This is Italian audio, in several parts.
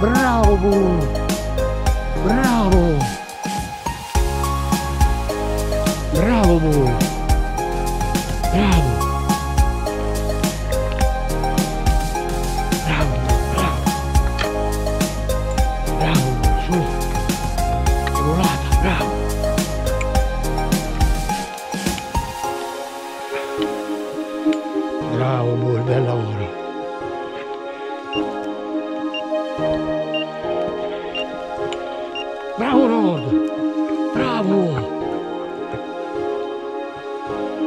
Bravo Bull! Bravo! Bravo Bull! Bravo! Bravo, bravo! Bravo su! È volata! Bravo Bravo.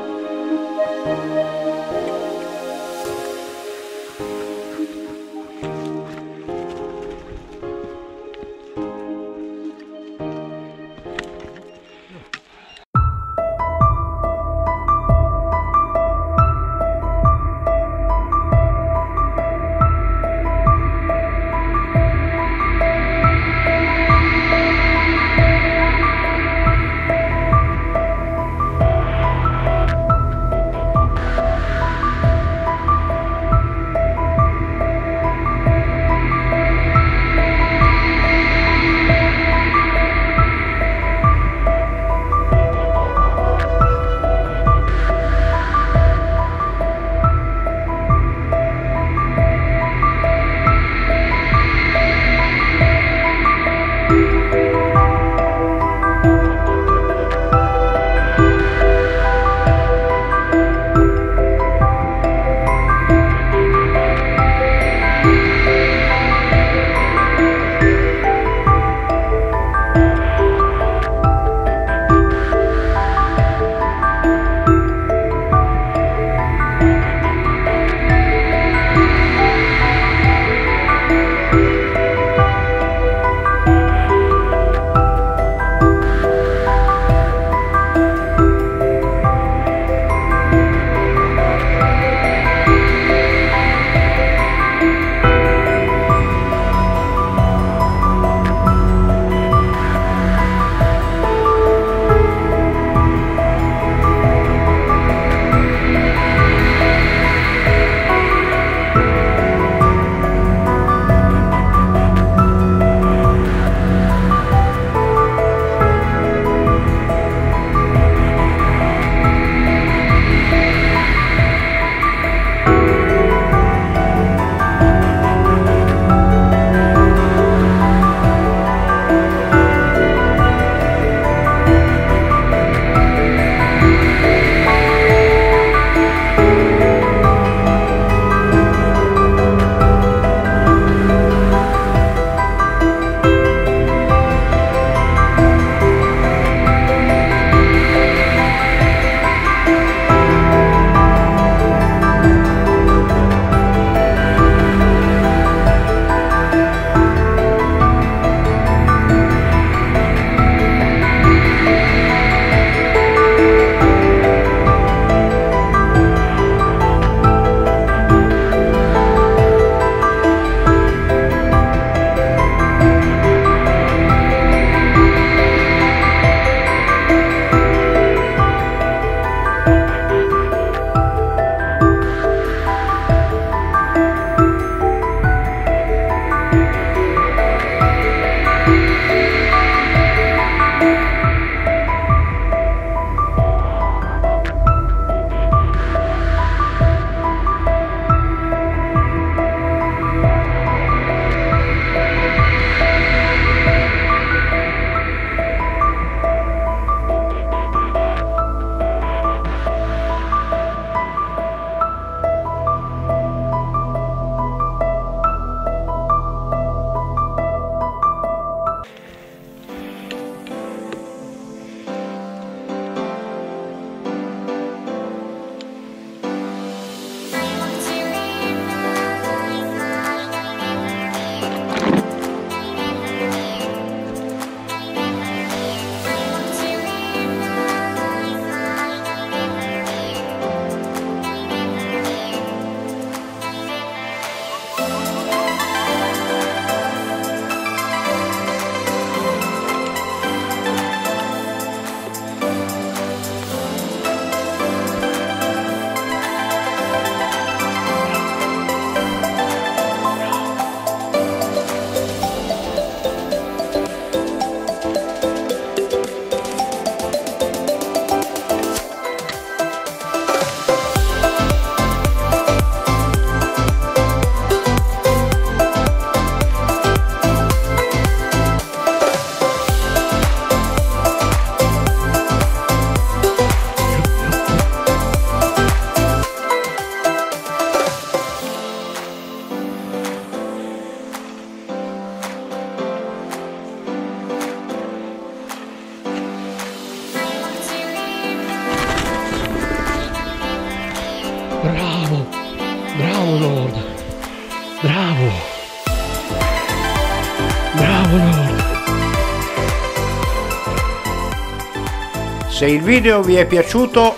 Se il video vi è piaciuto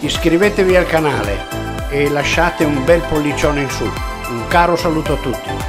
iscrivetevi al canale e lasciate un bel pollicione in su. Un caro saluto a tutti.